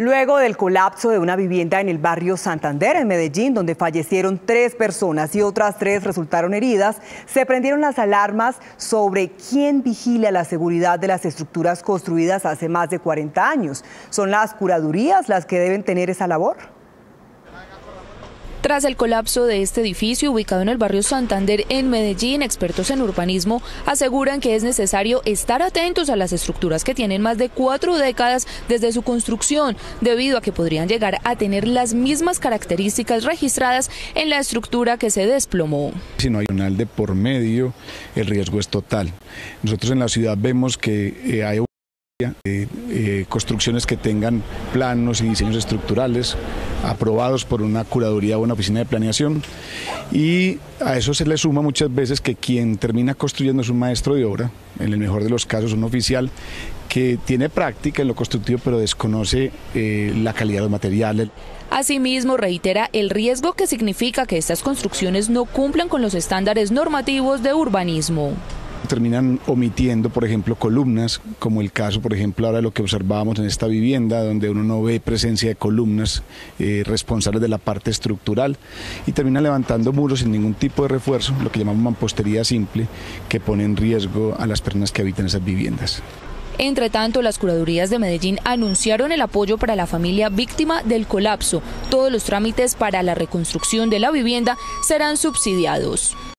Luego del colapso de una vivienda en el barrio Santander, en Medellín, donde fallecieron tres personas y otras tres resultaron heridas, se prendieron las alarmas sobre quién vigila la seguridad de las estructuras construidas hace más de 40 años. ¿Son las curadurías las que deben tener esa labor? Tras el colapso de este edificio ubicado en el barrio Santander en Medellín, expertos en urbanismo aseguran que es necesario estar atentos a las estructuras que tienen más de cuatro décadas desde su construcción, debido a que podrían llegar a tener las mismas características registradas en la estructura que se desplomó. Si no hay un de por medio, el riesgo es total. Nosotros en la ciudad vemos que eh, hay eh, eh, construcciones que tengan planos y diseños estructurales aprobados por una curaduría o una oficina de planeación y a eso se le suma muchas veces que quien termina construyendo es un maestro de obra, en el mejor de los casos un oficial que tiene práctica en lo constructivo pero desconoce eh, la calidad de los materiales. Asimismo, reitera el riesgo que significa que estas construcciones no cumplan con los estándares normativos de urbanismo terminan omitiendo, por ejemplo, columnas, como el caso, por ejemplo, ahora lo que observábamos en esta vivienda, donde uno no ve presencia de columnas eh, responsables de la parte estructural, y terminan levantando muros sin ningún tipo de refuerzo, lo que llamamos mampostería simple, que pone en riesgo a las personas que habitan esas viviendas. Entre tanto, las curadurías de Medellín anunciaron el apoyo para la familia víctima del colapso. Todos los trámites para la reconstrucción de la vivienda serán subsidiados.